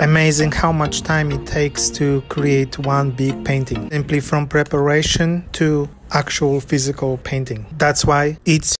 Amazing how much time it takes to create one big painting, simply from preparation to actual physical painting. That's why it's